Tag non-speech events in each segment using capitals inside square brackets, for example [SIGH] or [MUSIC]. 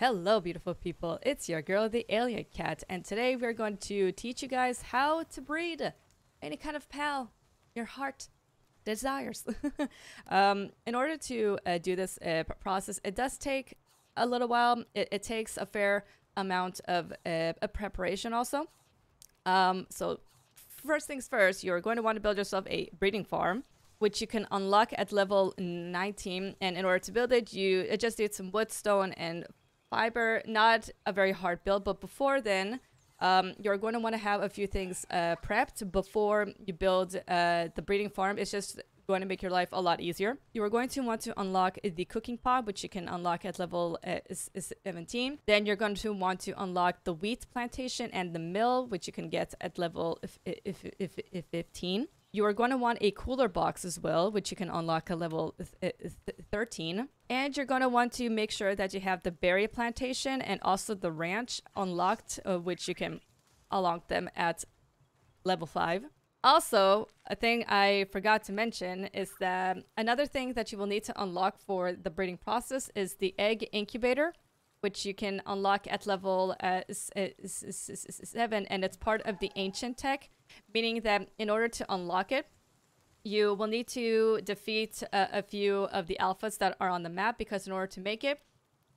Hello, beautiful people. It's your girl, the Alien Cat, and today we're going to teach you guys how to breed any kind of pal your heart desires. [LAUGHS] um, in order to uh, do this uh, process, it does take a little while. It, it takes a fair amount of uh, preparation also. Um, so first things first, you're going to want to build yourself a breeding farm which you can unlock at level 19. And in order to build it, you just need some wood, stone, and fiber. Not a very hard build, but before then, um, you're going to want to have a few things uh, prepped before you build uh, the breeding farm. It's just going to make your life a lot easier. You are going to want to unlock the cooking pot, which you can unlock at level uh, 17. Then you're going to want to unlock the wheat plantation and the mill, which you can get at level if, if, if, if 15. You are going to want a cooler box as well, which you can unlock at level th th 13. And you're going to want to make sure that you have the berry plantation and also the ranch unlocked, uh, which you can unlock them at level 5. Also, a thing I forgot to mention is that another thing that you will need to unlock for the breeding process is the egg incubator, which you can unlock at level uh, 7, and it's part of the ancient tech meaning that in order to unlock it, you will need to defeat a, a few of the alphas that are on the map because in order to make it,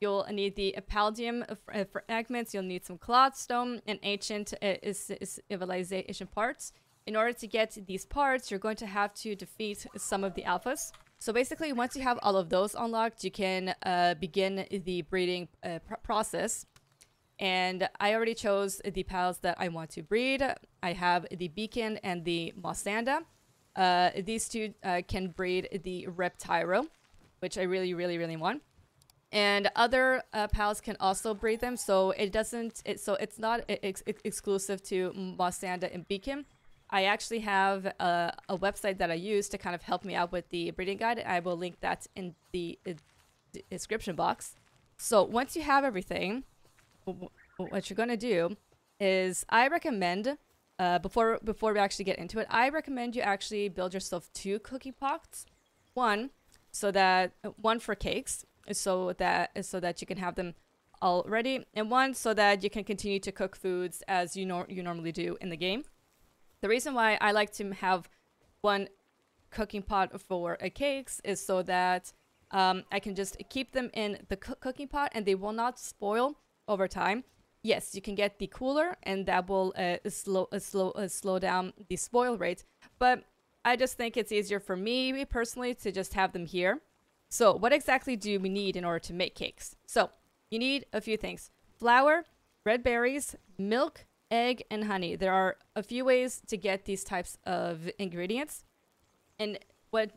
you'll need the Apaldium fragments, you'll need some Cloudstone and Ancient uh, civilization parts. In order to get these parts, you're going to have to defeat some of the alphas. So basically, once you have all of those unlocked, you can uh, begin the breeding uh, pr process. And I already chose the pals that I want to breed. I have the Beakon and the Mossanda. Uh, these two uh, can breed the Reptyro, which I really, really, really want. And other uh, pals can also breed them, so it doesn't. It, so it's not ex exclusive to Mossanda and Beakon. I actually have a, a, website that I use to kind of help me out with the breeding guide. I will link that in the, the description box. So once you have everything, what you're going to do is I recommend uh, before before we actually get into it, I recommend you actually build yourself two cookie pots. One, so that one for cakes, so that so that you can have them all ready, and one so that you can continue to cook foods as you nor you normally do in the game. The reason why I like to have one cooking pot for uh, cakes is so that um, I can just keep them in the cooking pot and they will not spoil over time. Yes, you can get the cooler, and that will uh, slow uh, slow uh, slow down the spoil rate. But I just think it's easier for me personally to just have them here. So what exactly do we need in order to make cakes? So you need a few things: flour, red berries, milk, egg, and honey. There are a few ways to get these types of ingredients. And what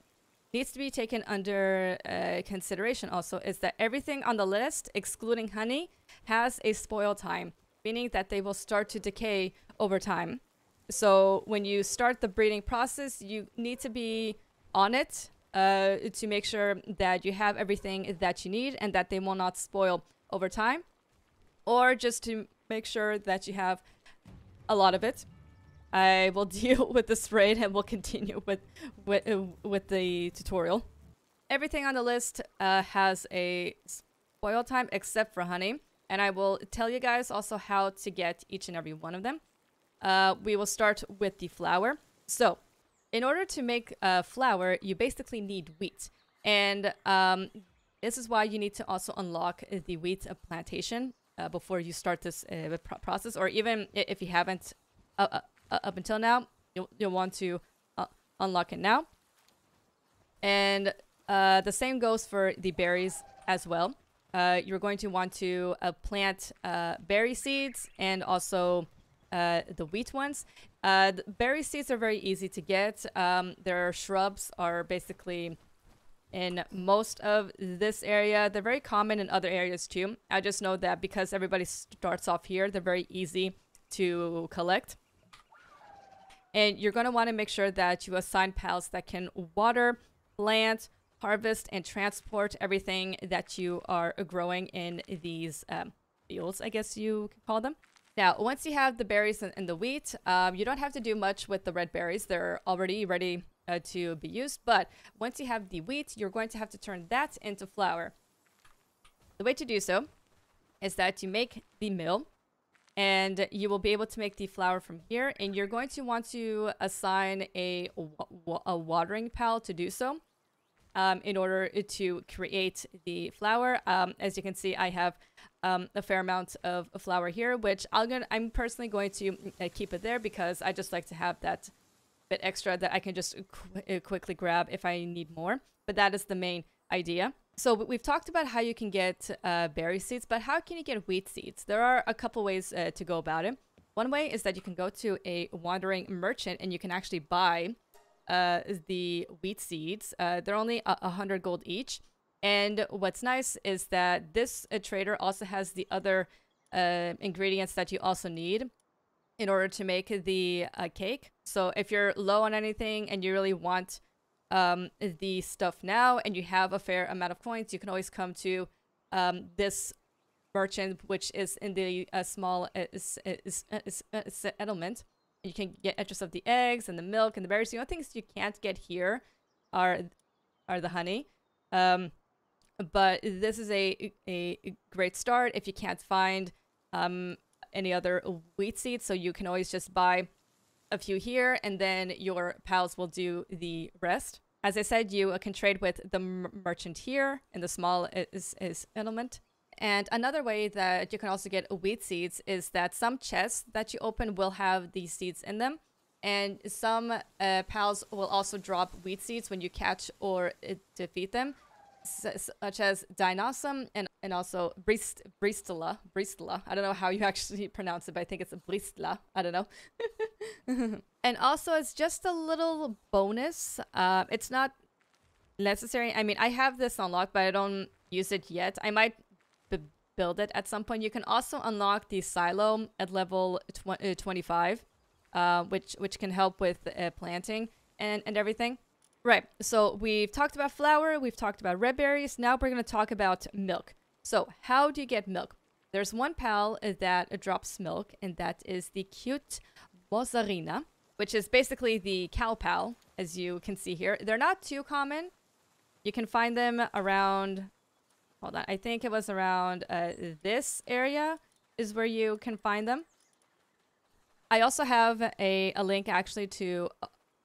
needs to be taken under uh, consideration also is that everything on the list, excluding honey, has a spoil time, meaning that they will start to decay over time. So when you start the breeding process, you need to be on it uh, to make sure that you have everything that you need and that they will not spoil over time, or just to make sure that you have a lot of it. I will [LAUGHS] deal with the sprayed and we'll continue with with, uh, with the tutorial. Everything on the list uh, has a spoil time except for honey. And I will tell you guys also how to get each and every one of them. Uh, we will start with the flour. So, in order to make uh, flour, you basically need wheat. And um, this is why you need to also unlock the wheat plantation uh, before you start this uh, process. Or even if you haven't uh, uh, uh, up until now. You'll, you'll want to uh, unlock it now. And the same goes for the berries as well. You're going to want to plant berry seeds and also the wheat ones. the berry seeds are very easy to get. Um, their shrubs are basically in most of this area. They're very common in other areas too. I just know that because everybody starts off here, they're very easy to collect. And you're going to want to make sure that you assign pals that can water, plant, harvest, and transport everything that you are growing in these um, fields, I guess you could call them. Now, once you have the berries and, the wheat, um, you don't have to do much with the red berries. They're already ready uh, to be used. But once you have the wheat, you're going to have to turn that into flour. The way to do so is that you make the mill and you will be able to make the flour from here and you're going to want to assign a, a watering pal to do so um, in order to create the flour. Um, as you can see, I have um, a fair amount of flour here, which I'm gonna, I'm personally going to uh, keep it there because I just like to have that bit extra that I can just qu uh, quickly grab if I need more. But that is the main idea. So we've talked about how you can get uh, berry seeds, but how can you get wheat seeds? There are a couple ways uh, to go about it. One way is that you can go to a wandering merchant and you can actually buy uh, the wheat seeds. Uh, they're only a, a hundred gold each. And what's nice is that this uh, trader also has the other ingredients that you also need in order to make the uh, cake. So if you're low on anything and you really want um, the stuff now and you have a fair amount of coins, you can always come to um, this merchant, which is in the uh, small settlement. You can get extras of the eggs and the milk and the berries. The only things you can't get here are are the honey. Um, but this is a a great start if you can't find um, any other wheat seeds. So you can always just buy a few here, and then your pals will do the rest. As I said, you can trade with the merchant here in the small is, is element. And another way that you can also get wheat seeds is that some chests that you open will have these seeds in them. And some uh, pals will also drop wheat seeds when you catch or uh, defeat them such as Dinossom and, and also Brist, Bristla. Bristla. I don't know how you [LAUGHS] actually pronounce it, but I think it's a Bristla. I don't know. [LAUGHS] and also, it's just a little bonus. Uh, it's not necessary. I mean, I have this unlocked, but I don't use it yet. I might build it at some point. You can also unlock the silo at level tw uh, 25, uh, which which can help with uh, planting and, and everything. Right. So we've talked about flour, we've talked about red berries. Now we're going to talk about milk. So, how do you get milk? There's one pal that drops milk, and that is the cute Mozzarina, which is basically the cow pal, as you can see here. They're not too common. You can find them around, hold on, I think it was around uh, this area is where you can find them. I also have a, a link actually to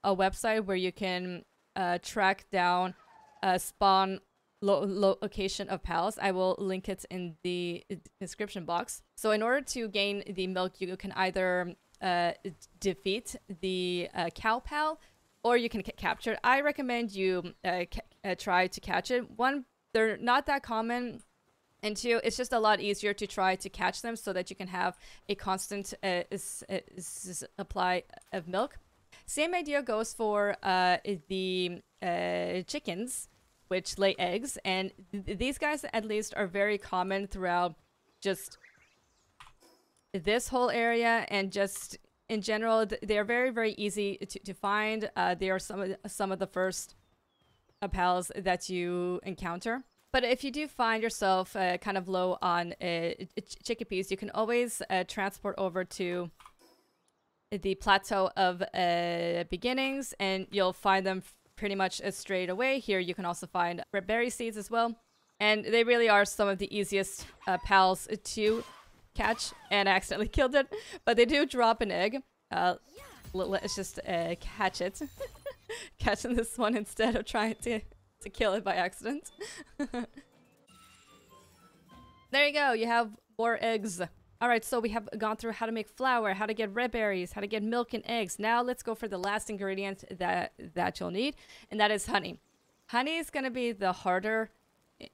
a website where you can uh, track down a spawn lo location of pals. I will link it in the description box. So in order to gain the milk, you can either uh, defeat the uh, cow pal or you can capture it. I recommend you uh, uh, try to catch it. One, they're not that common. And two, it's just a lot easier to try to catch them so that you can have a constant uh, supply of milk. Same idea goes for uh, the uh, chickens, which lay eggs, and th these guys at least are very common throughout just this whole area and just in general th they are very very easy to, to find. Uh, they are some of the, some of the first uh, pals that you encounter. But if you do find yourself uh, kind of low on uh, ch Chikipis you can always uh, transport over to the plateau of uh, beginnings and you'll find them pretty much straight away. Here you can also find red berry seeds as well. And they really are some of the easiest uh, pals to catch. And I accidentally [LAUGHS] killed it. But they do drop an egg. Uh, let's just uh, catch it. [LAUGHS] Catching this one instead of trying to, to kill it by accident. [LAUGHS] there you go. You have more eggs. All right, so we have gone through how to make flour, how to get red berries, how to get milk and eggs. Now let's go for the last ingredient that, that you'll need, and that is honey. Honey is going to be the harder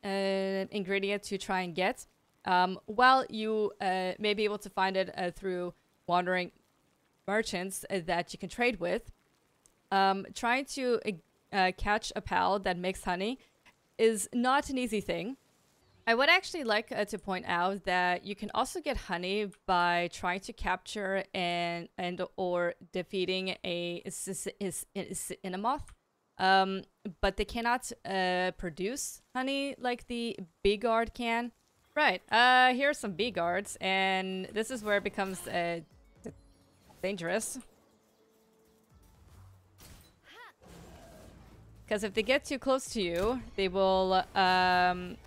uh, ingredient to try and get. Um, while you uh, may be able to find it uh, through wandering merchants uh, that you can trade with, um, trying to uh, catch a pal that makes honey is not an easy thing. I would actually like uh, to point out that you can also get honey by trying to capture and and or defeating a Cinnamoth. Um, but they cannot uh, produce honey like the Beegarde can. Right. Uh, here are some Beegardes, and this is where it becomes uh, dangerous. Because if they get too close to you, they will um,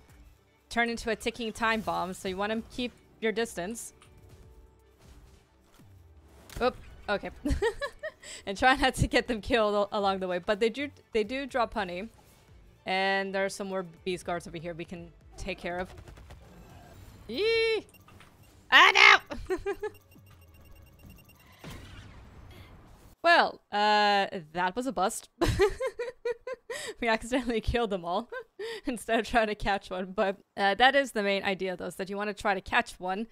turn into a ticking time bomb, so you want to keep your distance. Oop, okay. [LAUGHS] and try not to get them killed along the way. But they do they do drop honey. And there are some more beast guards over here we can take care of. Yee! Ah, no! [LAUGHS] well, uh, that was a bust. [LAUGHS] we accidentally killed them all [LAUGHS] instead of trying to catch one. But uh, that is the main idea, though, is that you want to try to catch one.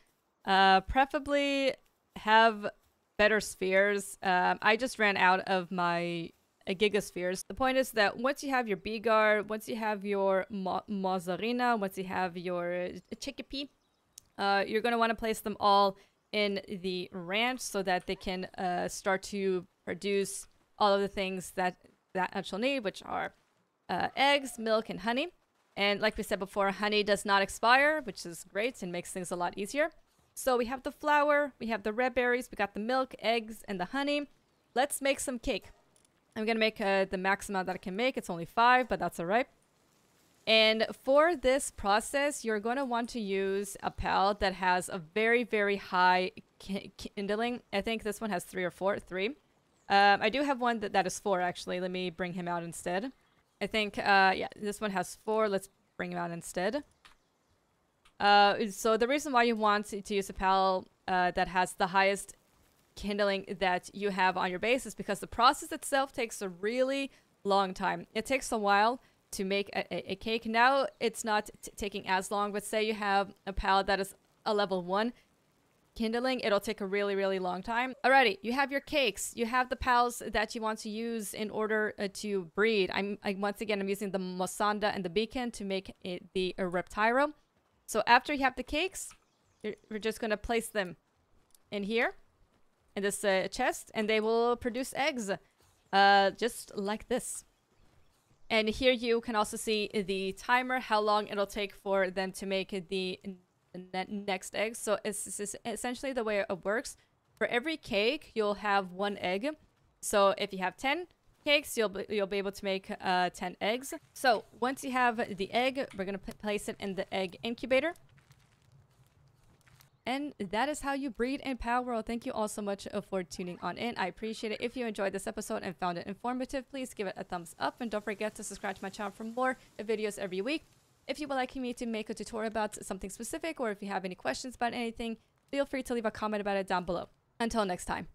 Uh, preferably have better spheres. Um, I just ran out of my uh, gigaspheres. The point is that once you have your Beegarde, once you have your Mo Mozzarina, once you have your uh, Chikipi, uh, you're going to want to place them all in the ranch so that they can uh, start to produce all of the things that that you'll need, which are uh, eggs, milk, and honey. And like we said before, honey does not expire, which is great and makes things a lot easier. So we have the flour, we have the red berries, we got the milk, eggs, and the honey. Let's make some cake. I'm gonna make uh, the max amount that I can make. It's only five, but that's alright. And for this process, you're going to want to use a pal that has a very, very high kindling. I think this one has three or four. Three. Um, I do have one that, that is four, actually. Let me bring him out instead. I think, uh, yeah, this one has four. Let's bring him out instead. Uh, so the reason why you want to use a pal uh, that has the highest kindling that you have on your base is because the process itself takes a really long time. It takes a while to make a, a, cake. Now it's not taking as long, but say you have a pal that is a level 1 kindling, it'll take a really, really long time. Alrighty, you have your cakes. You have the pals that you want to use in order uh, to breed. I'm I, Once again, I'm using the Mossanda and the Beakon to make it the uh, Reptyro. So after you have the cakes, we're just going to place them in here, in this uh, chest, and they will produce eggs, uh, just like this. And here you can also see the timer, how long it'll take for them to make the next egg. So it's, it's essentially the way it works. For every cake, you'll have one egg. So if you have 10 cakes, you'll be, you'll be able to make uh, 10 eggs. So once you have the egg, we're going to place it in the egg incubator. And that is how you breed in Palworld. Thank you all so much uh, for tuning on in. I appreciate it. If you enjoyed this episode and found it informative, please give it a thumbs up. And don't forget to subscribe to my channel for more videos every week. If you would like me to make a tutorial about something specific or if you have any questions about anything, feel free to leave a comment about it down below. Until next time.